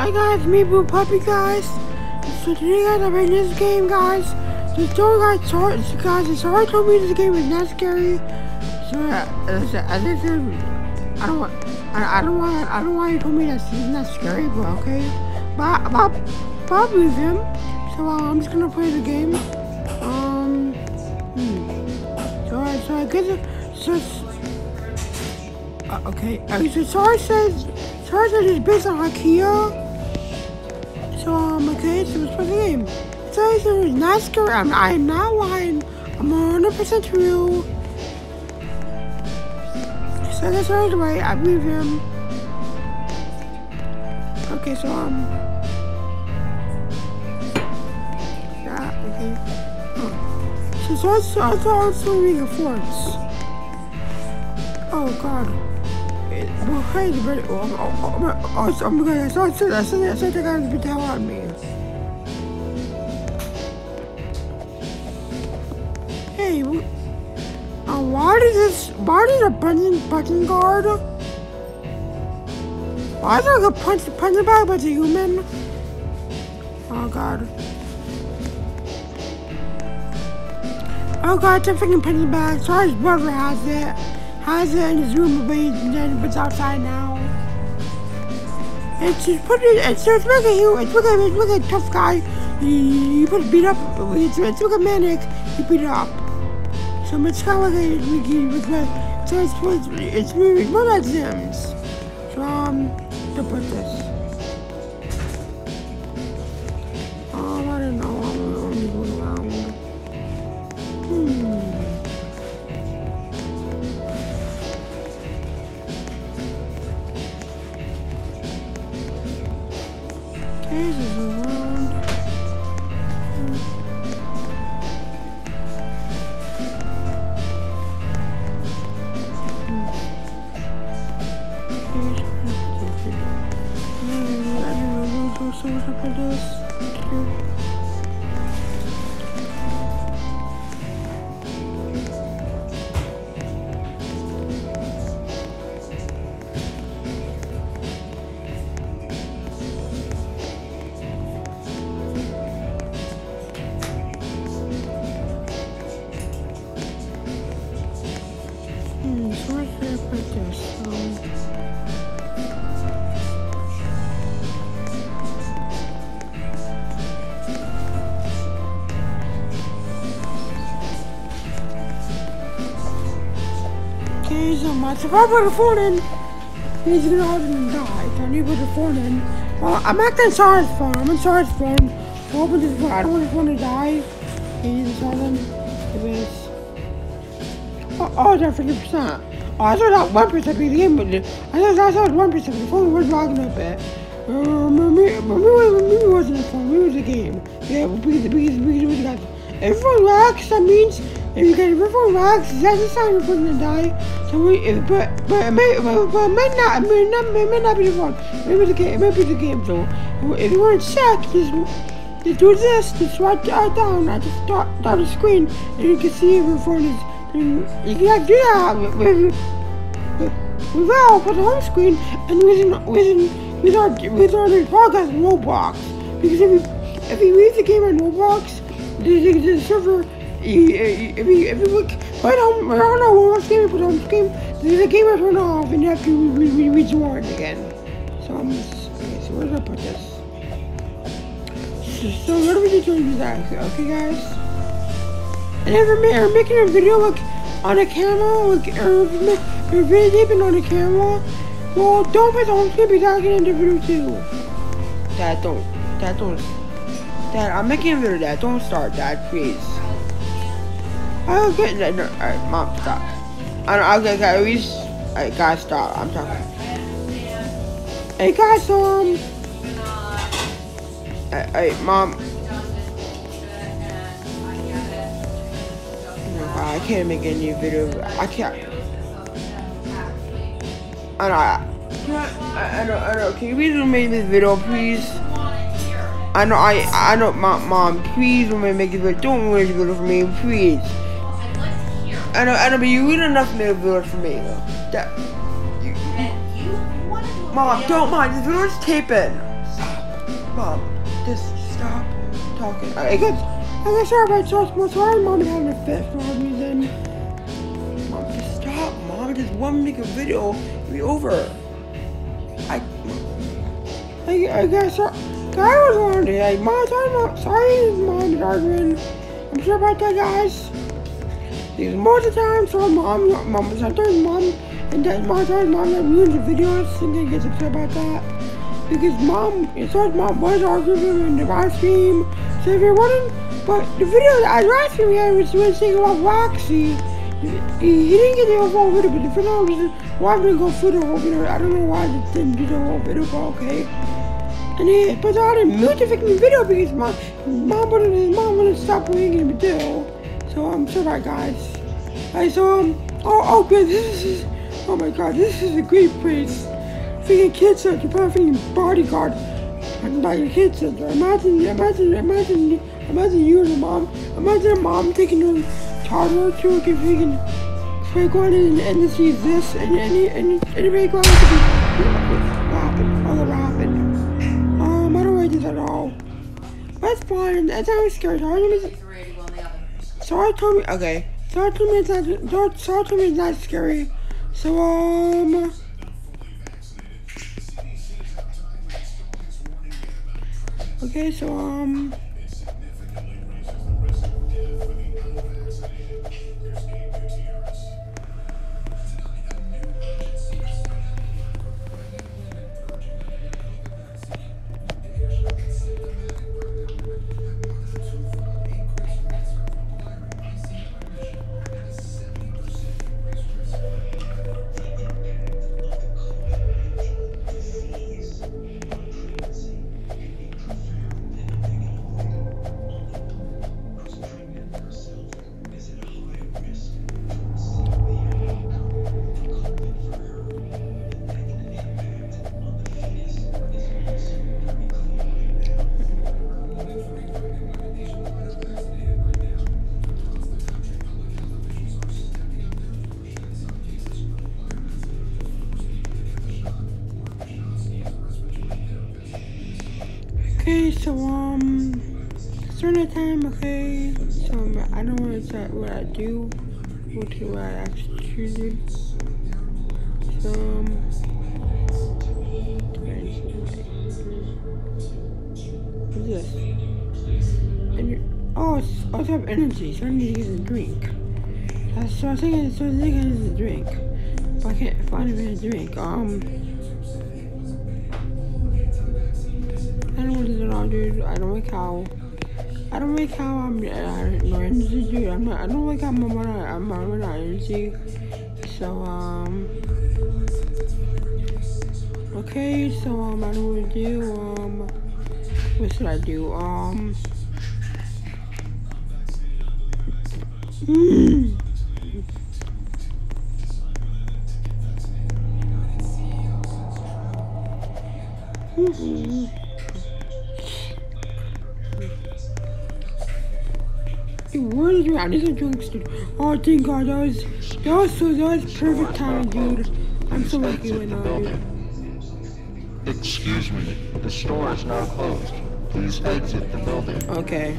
Hi guys, me Puppy guys. So today guys, I'm playing this game guys. So sorry guys, sorry so guys, sorry told me this game is not scary. So uh, I I don't want, I, I don't want, I don't want you told me that it's not scary, but okay. But but but I'll him. So uh, I'm just gonna play the game. Um. Hmm. So uh, so I guess it, so. Uh, okay. Uh, so sorry says sorry says it's based on IKEA. So, um, okay, so play the game. So, so it's not scary. I'm, I'm not lying. I'm 100% true. So that's right away. I believe him. Okay, so, um. Yeah, okay. Oh. So, so, so, so, so, so reading a force. Oh, God. Well, hey, but oh, oh, oh, oh, oh, my god, I saw the guy been down on me. Hey, uh, why does this? Why does a button button guard? Why like a punch punch bag but a human? Oh god. Oh god, it's a freaking punching bag. Sorry, brother has it has it in his room, but it's outside now. It's just put it. It's look at you. It's at it's at tough guy. You put beat up. It's, it's at manic. You beat up. So it's kind of like a, with my. So it's it's it's Sims. So um, to put this. Um, Jesus so much. If I put a phone in, he's gonna all die. So I need to put the phone in. Well, I'm not gonna charge. I'm gonna charge his phone. So open this phone. I don't want his phone to die. He's seven. It is. Oh, oh, that's 50%. Oh, I thought that 1% be the game, but I thought I thought 1%. The phone was lagging a bit. Uh, maybe, maybe, it wasn't a phone, maybe it was a game. Yeah, because, because, because. If everyone lags, that means if you get a everyone lags, that's a sign of going to die. So we, if, but, but, it may, but, but it might not, it may not, it may not be the phone. Maybe the game, it might be the game, so if you want to check, just, just do this, just write uh, down at the start, down the screen, and you can see if your phone is you can do that with, with, without the home screen and using using with our with our podcast Roblox. Because if you if you leave the game on Roblox, the, the, the server you, if you if you look right on right on our Roblox game, put home screen, the, the game will turn off and have to re, re, re rejoin again. So I'm just, okay. So where did I put this? So, so what are we doing exactly? Okay, guys. And if or making a video like on a camera, like, or if or videotaping on a camera, well, don't put the home screen because get into video too. Dad, don't. Dad, don't. Dad, I'm making a video, Dad. Don't start, Dad, please. I'll get no, Alright, Mom, stop. I don't, I'll get, at least, alright, guys, stop. I'm talking. Hey, guys, um, alright, Mom. I can't make any video. I can't. I know. I, know. I know. Can you please make this video, please? I know. I. I know. Mom. Mom. Please, when make this video, don't make this video for me, please. I know. I know. But you read enough to make for me, though. That. You, Mom, don't mind. This is taping. Mom, just stop talking. I guess, I guess sorry about much. Sorry, Mom, having a fit for some reason. Mom, just stop. Mom, just want to make a video. It'll be over. I, I, I guess, I, I was wondering, like, Mom, sorry, Mom, sorry, Mom, Darwin. I'm sorry about that, guys. Most of the time, so Mom, Mom, sometimes Mom, and then Mom, sorry, Mom, that ruins the videos, and then gets upset about that because mom, it says mom was arguing in the live stream. So if you're wondering, but the video that I last stream had was when saying about Roxy. He, he didn't get the whole video, but the video was why didn't go through the whole video. I don't know why they didn't do the whole video, but okay. And he but I didn't mute the freaking video because my mom wouldn't his mom wouldn't stop making the video. So I'm um, sorry guys. Alright, so um oh oh good this is oh my god, this is a great place freaking kid center, freaking bodyguard. I'm not your kid center. Imagine, imagine, imagine, imagine you and your mom. Imagine a mom taking her toddler to a freaking playground and, and to see this and any and any playground to be rapping, all the rapping. Um, I don't like this at all. That's fine. That's how scary. Sorry, told me. Okay. Sorry, told me it's not. Sorry, told me it's not scary. So um. Okay, so, um... so um, certain time, okay. So I don't know exactly what I do, what I actually do. So um, what's this? And oh, it's, also have energy, so I need to get a drink. so I was thinking, so I was thinking it's a drink, but I can't find a drink. Um. Dude. I don't like how. I don't like how I'm uh, no energy, dude. I'm not. I don't like how I'm on. I'm on energy. So um. Okay, so um, I don't want to do um. What should I do? Um. Mm. What is around? This is drinks, dude. Oh, thank God, that was that was so that was perfect timing, dude. I'm so lucky right now, dude. Excuse me, the store is now closed. Please exit the building. Okay.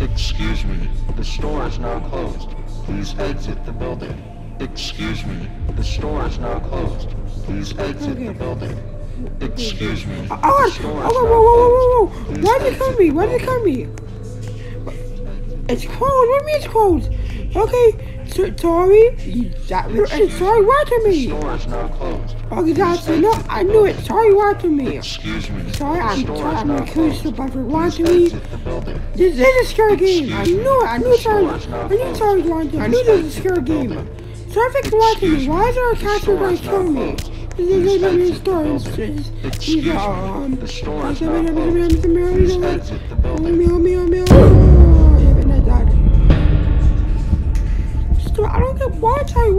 Excuse me, the store is now closed. Please exit the building. Excuse me, the store is now closed. Please exit okay. the building. Excuse me. Oh, oh, oh, whoa, whoa, whoa, whoa, whoa. Why did it come me? Why did it come me? It's cold. What do you mean it's cold? Okay, so, sorry. That, sorry, what to me? The store is now closed. Okay, that's no. I knew it. Sorry, to me? Excuse me. Sorry, I'm sorry. I'm you, but for what to me? This is a scary game. I knew it. I knew sorry. I knew sorry, me. I knew this was a scary game. Sorry it's to me. Why is there a cat going to kill me? This is a new story. Excuse me. The store is now closed. Please exit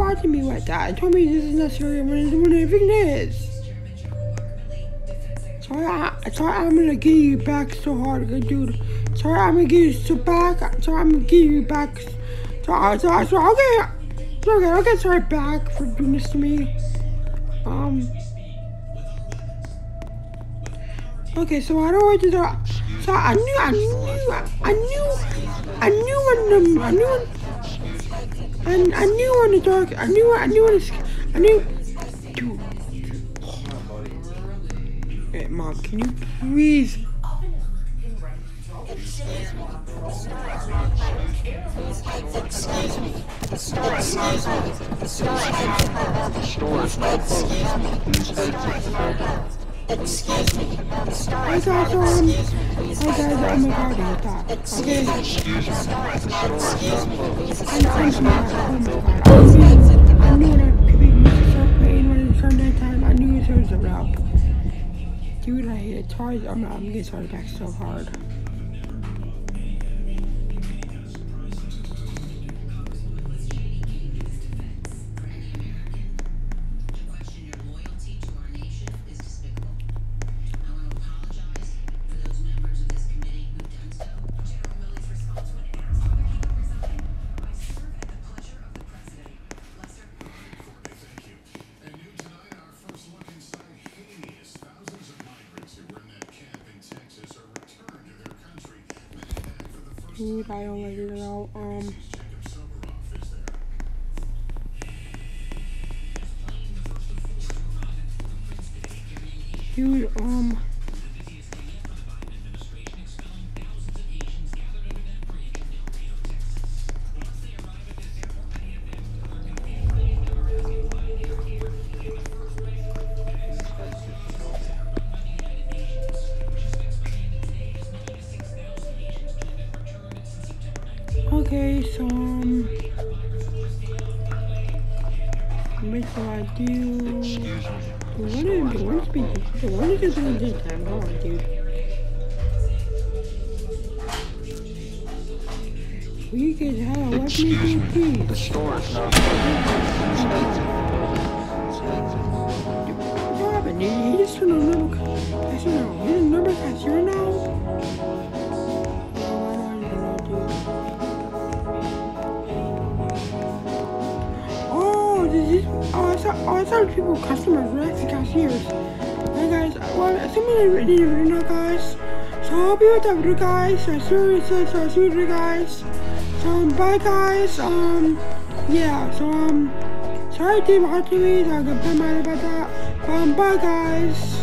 you watching me like that. Tell me this is necessary when, when everything is. Sorry, I, sorry, I'm gonna get you back so hard, dude. Sorry, I'm gonna get you so back. Sorry, I'm gonna get you back. Sorry, sorry, sorry. Okay, okay, I'll get sorry back for doing this to me. Um. Okay, so I don't want to. So I knew, I knew, I knew, I knew when the, I knew when, and I knew when the dark, I knew, I knew the, I knew, dude. Hey, mom, can you please? The store is now closed. Please exit the building. I got um, I got oh my god, I thought. Okay, Excuse me. The store is now closed. Smart. Oh my god, I knew, I knew that could be so pain when it's Sunday time. I knew it was a wrap. Dude, I hate it. Charge, I'm, I'm getting started back so hard. Don't like it at all. Um, one in the one speed, the one is in daytime. Come on, dude. We could have a Excuse me. in The store is now closed. Please exit the building. Please exit. What happened? He, just turned on number cashier now. He's a number cashier now. Oh, oh, I saw, oh, I saw people, customers, were actually cashiers. Hey guys, well, somebody didn't know, guys. So I'll be with that video, guys. So seriously, so I'll see you guys. So bye, guys. Um, yeah. So um, sorry, team, hard to read. Gonna put my about that. Um, bye, guys.